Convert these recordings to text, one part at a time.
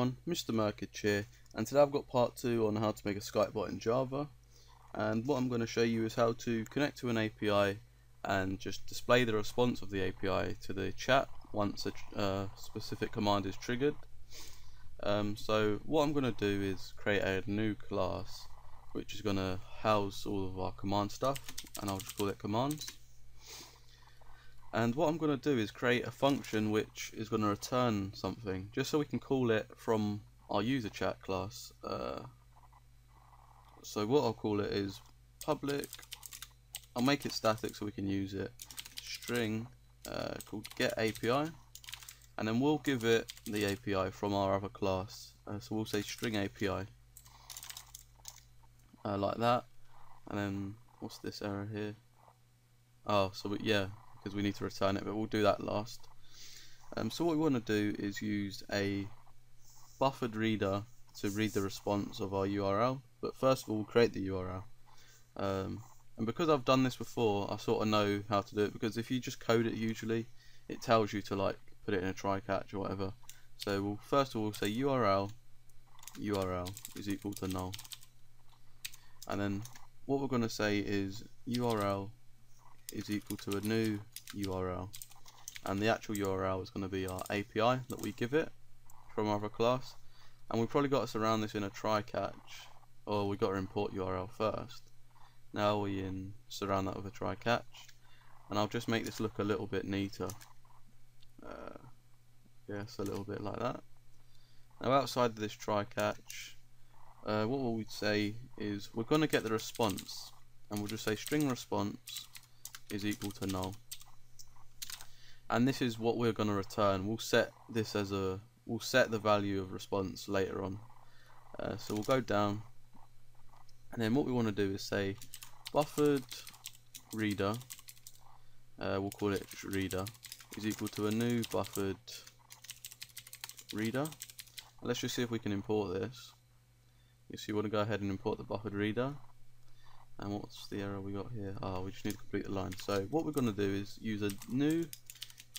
everyone, Mr. Merkich here, and today I've got part 2 on how to make a Skype bot in Java and what I'm going to show you is how to connect to an API and just display the response of the API to the chat once a uh, specific command is triggered. Um, so what I'm going to do is create a new class which is going to house all of our command stuff and I'll just call it commands and what I'm going to do is create a function which is going to return something just so we can call it from our user chat class uh, so what I'll call it is public I'll make it static so we can use it string uh, called get API and then we'll give it the API from our other class uh, so we'll say string API uh, like that and then what's this error here? Oh so we, yeah because we need to return it, but we'll do that last. Um, so what we want to do is use a buffered reader to read the response of our URL, but first of all we'll create the URL. Um, and because I've done this before, I sort of know how to do it, because if you just code it usually, it tells you to like put it in a try catch or whatever. So we'll first of all say URL URL is equal to null. And then what we're going to say is URL is equal to a new URL and the actual URL is going to be our API that we give it from our class. And we've probably got to surround this in a try catch or we've got to import URL first. Now we in surround that with a try catch and I'll just make this look a little bit neater. Uh, yes a little bit like that. Now outside of this try catch uh, what we would say is we're going to get the response. And we'll just say string response is equal to null and this is what we're going to return. We'll set this as a we'll set the value of response later on. Uh, so we'll go down. And then what we want to do is say buffered reader uh, we'll call it reader is equal to a new buffered reader. Let's just see if we can import this. You see, you want to go ahead and import the buffered reader. And what's the error we got here? Oh, we just need to complete the line. So what we're going to do is use a new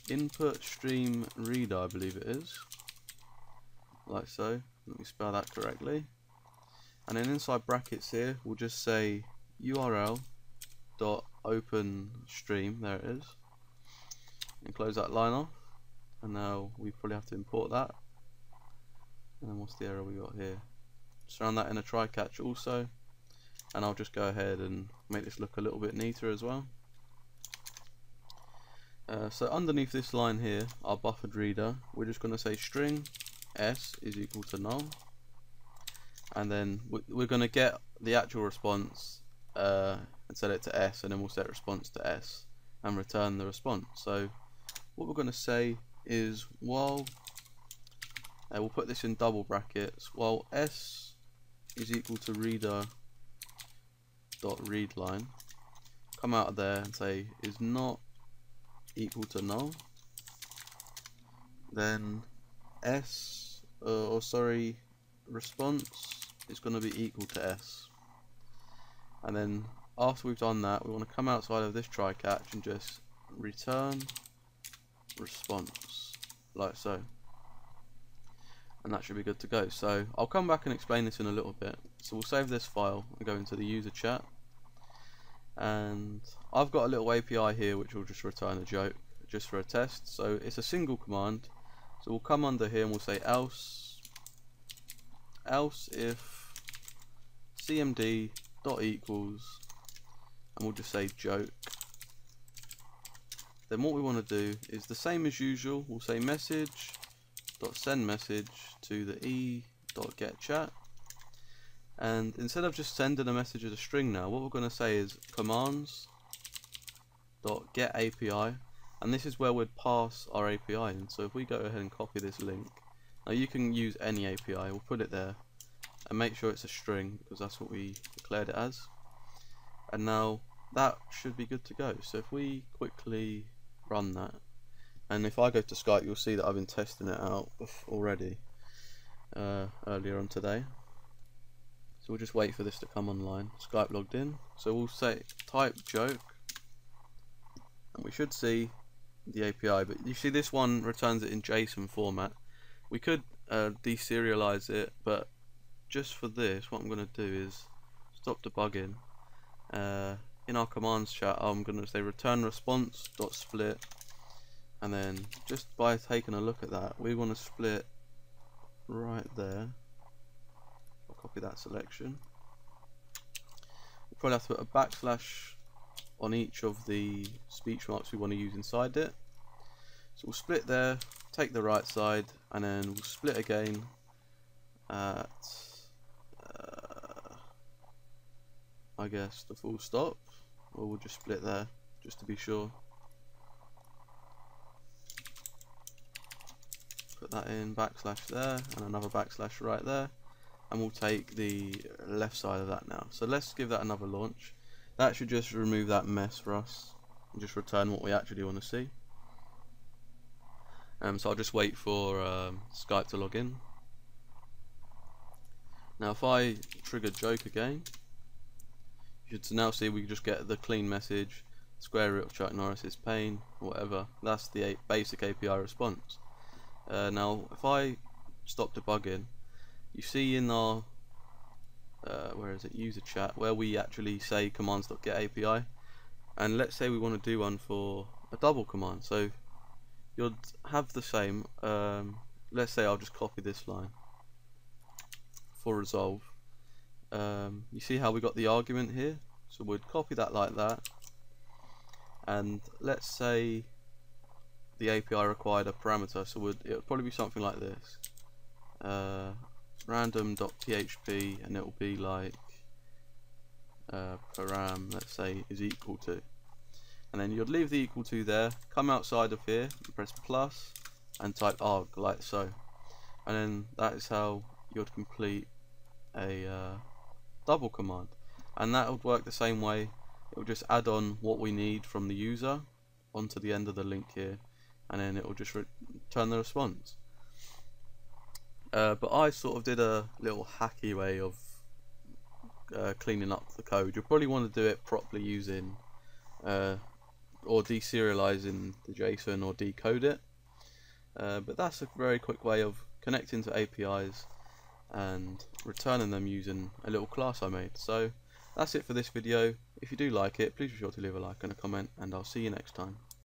input stream reader, I believe it is. Like so. Let me spell that correctly. And then inside brackets here, we'll just say URL dot open stream. There it is. And close that line off. And now we probably have to import that. And then what's the error we got here? Surround that in a try catch also and I'll just go ahead and make this look a little bit neater as well uh, so underneath this line here our buffered reader we're just going to say string s is equal to null. And then we're going to get the actual response uh, and set it to s and then we'll set response to s and return the response. So what we're going to say is while uh, we'll put this in double brackets while s is equal to reader dot read line come out of there and say is not equal to null then s uh, or sorry response is going to be equal to s. And then after we've done that we want to come outside of this try catch and just return response like so. And that should be good to go. So I'll come back and explain this in a little bit. So we'll save this file and go into the user chat and I've got a little API here which will just return a joke just for a test. So it's a single command. So we'll come under here and we'll say else else if cmd dot equals and we'll just say joke. Then what we want to do is the same as usual we'll say message dot send message to the e dot get chat and instead of just sending a message as a string now what we're going to say is commands dot get API and this is where we'd pass our API in. So if we go ahead and copy this link now you can use any API we'll put it there. And make sure it's a string because that's what we declared it as. And now that should be good to go. So if we quickly run that. And if I go to Skype you'll see that I've been testing it out already uh, earlier on today we'll just wait for this to come online. Skype logged in. So we'll say type joke. And we should see the API but you see this one returns it in JSON format. We could uh, deserialize it, but just for this, what I'm going to do is stop debugging. Uh, in our commands chat, I'm going to say return response dot split, and then just by taking a look at that, we want to split right there. Copy that selection. We'll probably have to put a backslash on each of the speech marks we want to use inside it. So we'll split there, take the right side, and then we'll split again at, uh, I guess, the full stop, or we'll just split there, just to be sure. Put that in, backslash there, and another backslash right there, and we'll take the left side of that now. So let's give that another launch. That should just remove that mess for us, and just return what we actually want to see. Um, so I'll just wait for um, Skype to log in. Now if I trigger joke again, you should now see we just get the clean message, square root of Chuck Norris's pain, whatever. That's the basic API response. Uh, now if I stop debugging, you see in our uh, where is it user chat where we actually say commands.get API and let's say we want to do one for a double command. So you'll have the same um, let's say I'll just copy this line for resolve. Um, you see how we got the argument here? So we'd copy that like that. And let's say the API required a parameter. So it would probably be something like this. Uh, random.php and it will be like uh, param let's say is equal to. And then you'd leave the equal to there come outside of here press plus and type arg like so. And then that is how you'd complete a uh, double command. And that would work the same way. It will just add on what we need from the user onto the end of the link here and then it will just return the response uh, but I sort of did a little hacky way of uh, cleaning up the code. You'll probably want to do it properly using uh, or deserializing the JSON or decode it. Uh, but that's a very quick way of connecting to APIs and returning them using a little class I made. So that's it for this video. If you do like it, please be sure to leave a like and a comment and I'll see you next time.